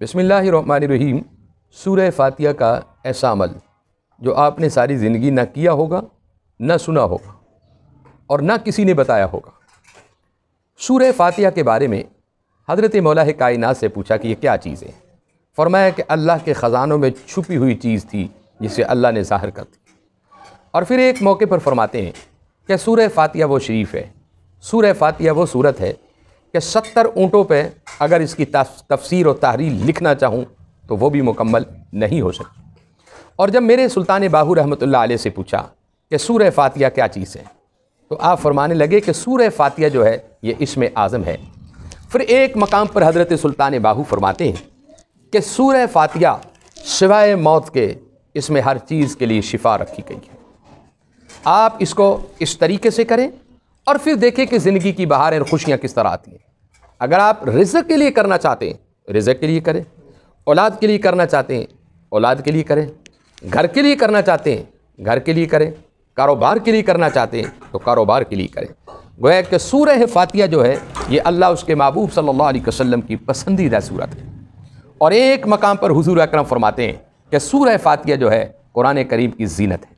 बिसमीम सूर फातिया का ऐसा अमल, जो आपने सारी ज़िंदगी ना किया होगा, ना सुना होगा, और ना किसी ने बताया होगा। सूर फातिया के बारे में हज़रत मौला कायनात से पूछा कि ये क्या चीज़ है? फरमाया कि अल्लाह के ख़जानों में छुपी हुई चीज़ थी, जिसे अल्लाह ने ज़ाहिर कर दी। और फिर एक मौके पर फरमाते हैं कि सूर फातिया वो शरीफ है सूर फातिया वो सूरत है कि सत्तर ऊँटों पर अगर इसकी तफसीर और तहरीर लिखना चाहूँ तो वो भी मुकम्मल नहीं हो सकती। और जब मेरे सुल्तान बाहू रहमत से पूछा कि सूर फातिया क्या चीज़ है तो आप फरमाने लगे कि सूर फातिया जो है, ये इसमें आज़म है। फिर एक मकाम पर हज़रत सुल्तान बाहू फरमाते हैं कि सूर फातिया सिवाय मौत के इसमें हर चीज़ के लिए शिफा रखी गई है। आप इसको इस तरीके से करें और फिर देखें कि ज़िंदगी की बहारें और खुशियाँ किस तरह आती हैं। अगर आप रिज़क के लिए करना चाहते हैं, रिज़क के लिए करें। औलाद के लिए करना चाहते हैं, औलाद के लिए करें। घर के लिए करना चाहते हैं, घर के लिए करें। कारोबार के लिए करना चाहते हैं तो कारोबार के लिए करें। गोया कि सूरह फातिया जो है, ये अल्लाह उसके महबूब सल्लल्लाहु अलैहि की पसंदीदा सूरत है। और एक मकाम पर हुजूर अकरम फरमाते हैं कि सूरह फातिया जो है, कुरान करीम की जीनत है।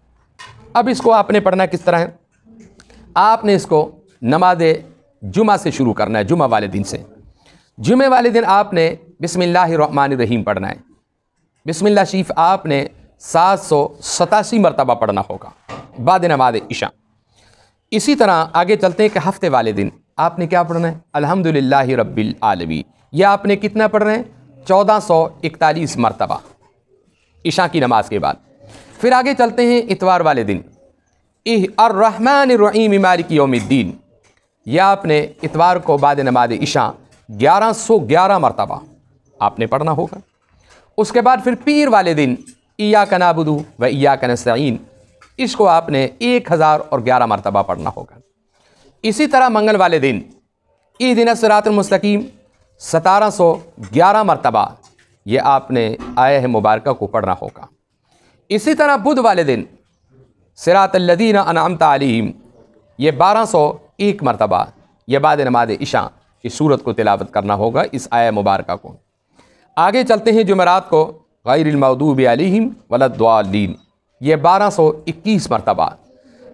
अब इसको आपने पढ़ना किस तरह है? आपने इसको नमाज़ जुमा से शुरू करना है जुमा वाले दिन से। जुमे वाले दिन आपने बिसमीम पढ़ना है। बिस्मिल्लाह शरीफ आपने सात सौ सतासी मरतबा पढ़ना होगा, बाद नमाज़ ईशा इसी तरह आगे चलते हैं कि हफ़्ते वाले दिन आपने क्या पढ़ना है? अल्हम्दुलिल्लाह रब्बिल आलमी यह आपने कितना पढ़ रहे हैं? चौदह सौ इकतालीस मरतबा ईशा की नमाज़ के बाद। फिर आगे चलते हैं इतवार वाले दिन। अर्रहमान रहीम मालिक यौमिद्दीन। यह आपने इतवार को बाद नमाज़ ईशा ग्यारह सौ ग्यारह मरतबा। आपने पढ़ना होगा। उसके बाद फिर पीर वाले दिन ईया का नाबुदू व ईया का नस्तीन इसको आपने एक हज़ार और ग्यारह मरतबा पढ़ना होगा। इसी तरह मंगल वाले दिन ई दिन सरातमस्तकीम सतारह सौ ग्यारह मरतबा। ये आपने आय मुबारक को पढ़ना होगा। इसी तरह बुध वाले दिन सिरातल्लदीन अनाम तालीम ये बारह सौ एक मरतबा। ये बाद नमाज़ इशा की सूरत को तिलावत करना होगा इस आय मुबारक को। आगे चलते हैं जुमरात को। गैरमदूब अलहम वलद्वालीन। ये बारह सौ इक्कीस मरतबा।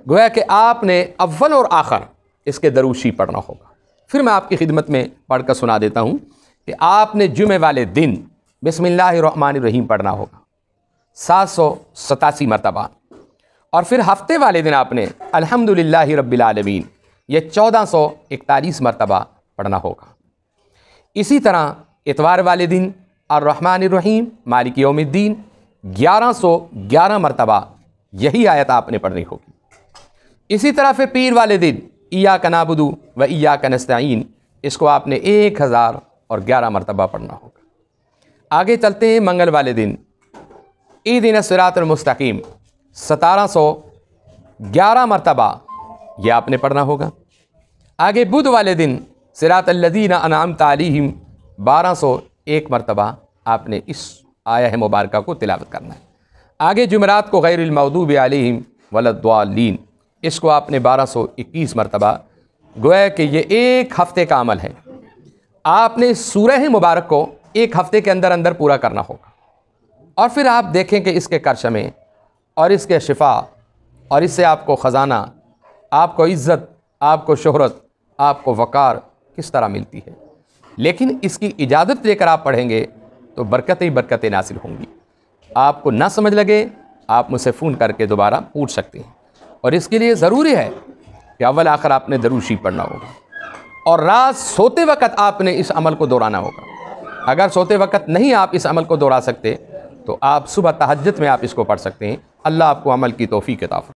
गोया कि आपने अव्वल और आखिर इसके दरूशी पढ़ना होगा। फिर मैं आपकी खिदमत में पढ़ कर सुना देता हूँ कि आपने जुमे वाले दिन बसमिल्लर रहीम पढ़ना होगा। सात सौ सतासी मरतबा। और फिर हफ़्ते वाले दिन आपने अल्हम्दुलिल्लाह रब्बिल आलमीन ये चौदह सौ इकतालीस मरतबा पढ़ना होगा। इसी तरह इतवार वाले दिन अर्रहमानिर्रहीम मालिक यौमिद्दीन, ग्यारह सौ ग्यारह मरतबा यही आयत आपने पढ़नी होगी। इसी तरह फिर पीर वाले दिन ईया का नाबुदू व ईया का इसको आपने एक हज़ार और ग्यारह मरतबा पढ़ना होगा। आगे चलते हैं मंगल वाले दिन ईद नसरातमस्तकीम सतारह सौ ग्यारह मरतबा यह आपने पढ़ना होगा। आगे बुध वाले दिन सिरातल्लदीन अनाम तालीम बारह सौ एक मरतबा आपने इस आया है मुबारक को तिलावत करना है। आगे जुमरात को गैरमदूब आलिम वलद्वालीन, इसको आपने बारह सौ इक्कीस मरतबा। गोया कि ये एक हफ़्ते का अमल है। आपने सूरह मुबारक को एक हफ़्ते के अंदर अंदर पूरा करना होगा। और फिर आप देखें कि इसके करशमें और इसके शिफा और इससे आपको ख़जाना, आपको इज़्ज़त, आपको शोहरत, आपको वक़ार किस तरह मिलती है। लेकिन इसकी इजाज़त लेकर आप पढ़ेंगे तो बरकत ही बरकतें नासिल होंगी। आपको ना समझ लगे, आप मुझसे फ़ोन करके दोबारा पूछ सकते हैं। और इसके लिए ज़रूरी है कि अव्वल आखिर आपने दरूशी पढ़ना होगा। और रात सोते वक्त आपने इस अमल को दोहराना होगा। अगर सोते वक्त नहीं आप इस अमल को दोहरा सकते तो आप सुबह तहजत में आप इसको पढ़ सकते हैं। अल्लाह आपको अमल की तोफ़ी किताफ़